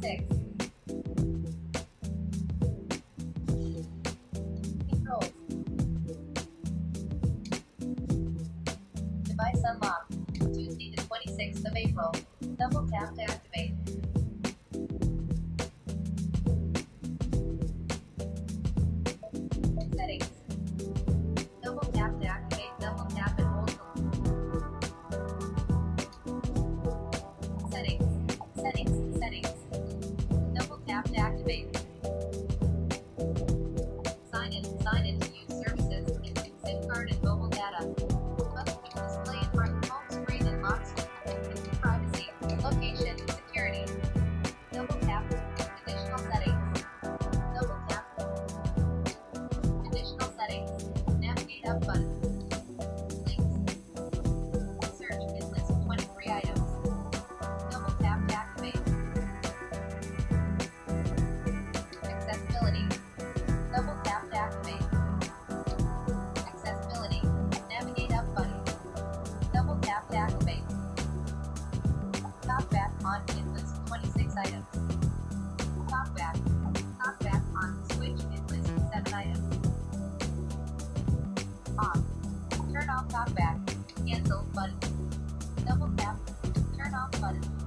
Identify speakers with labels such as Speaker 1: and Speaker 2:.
Speaker 1: 6. Controls. Device unlocked. Tuesday the 26th of April. Double tap tap. Sign in. Sign in to use services, including SIM card and mobile data. Display in front home screen and lock. Privacy, location, security. Double tap. Additional settings. Double tap. Additional settings. Navigate up button. on hit list 26 items. TalkBack. Top back on switch in list 7 items. On. Turn off TalkBack. Cancel button. Double tap. Turn off button.